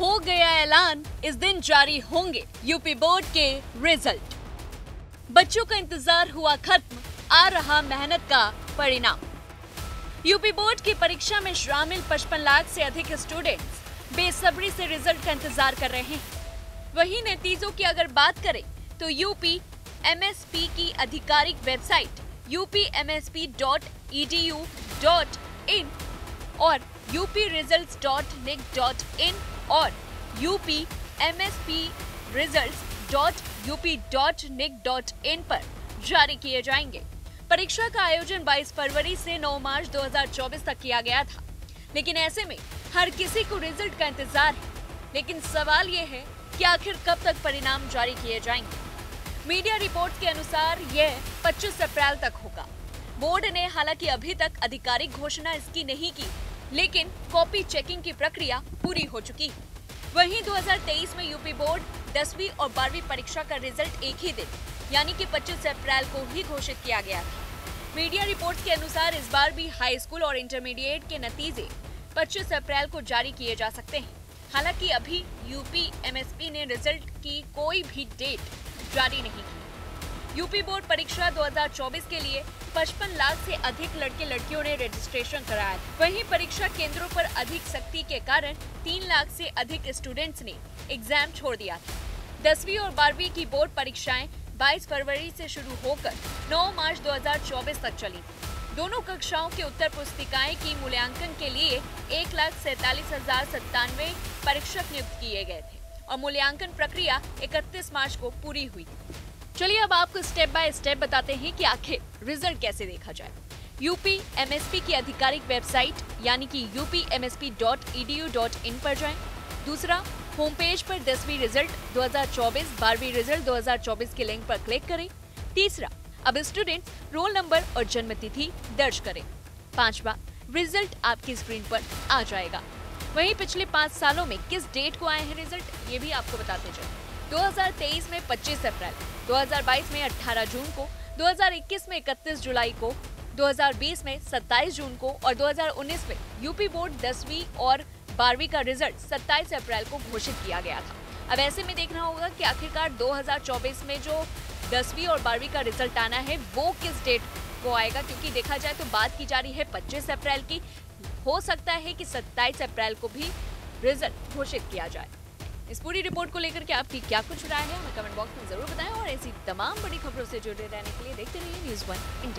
हो गया ऐलान, इस दिन जारी होंगे यूपी बोर्ड के रिज़ल्ट। बच्चों का इंतज़ार हुआ खत्म, आ रहा मेहनत का परिणाम। यूपी बोर्ड की परीक्षा में शामिल 55 लाख से अधिक स्टूडेंट्स बेसब्री से रिज़ल्ट का इंतज़ार कर रहे हैं। वही नतीजों की अगर बात करें तो यूपी एमएसपी की आधिकारिक वेबसाइट upmsp.edu.in और यूपी रिज़ल्ट डॉट upresults.nic.in और upmspresults.up.nic.in पर जारी किए जाएँगे। परीक्षा का आयोजन 22 फरवरी से 9 मार्च 2024 तक किया गया था। लेकिन ऐसे में हर किसी को रिज़ल्ट का इंतज़ार है। लेकिन सवाल ये है कि आखिर कब तक परिणाम जारी किए जाएँगे? मीडिया रिपोर्ट के अनुसार यह 25 अप्रैल तक होगा। बोर्ड ने हालाँकि अभी तक आधिकारिक घोषणा इसकी नहीं की लेकिन कॉपी चेकिंग की प्रक्रिया पूरी हो चुकी। है वहीं 2023 में यूपी बोर्ड दसवीं और बारहवीं परीक्षा का रिज़ल्ट एक ही दिन, यानी कि 25 अप्रैल को ही घोषित किया गया था। मीडिया रिपोर्ट के अनुसार इस बार भी हाई स्कूल और इंटरमीडिएट के नतीजे 25 अप्रैल को जारी किए जा सकते हैं। हालाँकि अभी यूपी एमएसपी ने रिज़ल्ट की कोई भी डेट जारी नहीं की। यूपी बोर्ड परीक्षा 2024 के लिए 55 लाख से अधिक लड़के लड़कियों ने रजिस्ट्रेशन कराया। वहीं परीक्षा केंद्रों पर अधिक सख्ती के कारण 3 लाख से अधिक स्टूडेंट्स ने एग्ज़ाम छोड़ दिया। दसवीं और बारहवीं की बोर्ड परीक्षाएँ 22 फरवरी से शुरू होकर 9 मार्च 2024 तक चली। दोनों कक्षाओं के उत्तर पुस्तिकाएँ की मूल्यांकन के लिए एक लाख सैतालीस हज़ार सत्तानवे परीक्षक नियुक्त किए गए थे और मूल्यांकन प्रक्रिया 31 मार्च को पूरी हुई। चलिए अब आपको स्टेप बाय स्टेप बताते हैं कि आखिर रिज़ल्ट कैसे देखा जाए। यूपी एमएसपी की आधिकारिक वेबसाइट यानी कि upmsp.edu.in पर जाएँ। दूसरा होम पेज पर दसवीं रिज़ल्ट 2024 बारहवीं रिज़ल्ट 2024 के लिंक पर क्लिक करें। तीसरा, अब स्टूडेंट रोल नंबर और जन्म तिथि दर्ज करें। पांचवा रिज़ल्ट आपकी स्क्रीन पर आ जाएगा। वहीं पिछले पाँच सालों में किस डेट को आए हैं रिज़ल्ट ये भी आपको बताते चले। 2023 में 25 अप्रैल 2022 में 18 जून को 2021 में 31 जुलाई को 2020 में 27 जून को और 2019 में यूपी बोर्ड दसवीं और बारहवीं का रिज़ल्ट 27 अप्रैल को घोषित किया गया था। अब ऐसे में देखना होगा कि आखिरकार 2024 में जो दसवीं और बारहवीं का रिज़ल्ट आना है, वो किस डेट को आएगा? क्योंकि देखा जाए तो बात की जा रही है 25 अप्रैल की। हो सकता है कि 27 अप्रैल को भी रिज़ल्ट घोषित किया जाए। इस पूरी रिपोर्ट को लेकर के आपकी क्या कुछ राय है, हमें कमेंट बॉक्स में ज़रूर बताएँ और ऐसी तमाम बड़ी खबरों से जुड़े रहने के लिए देखते रहिए न्यूज़ वन इंडिया।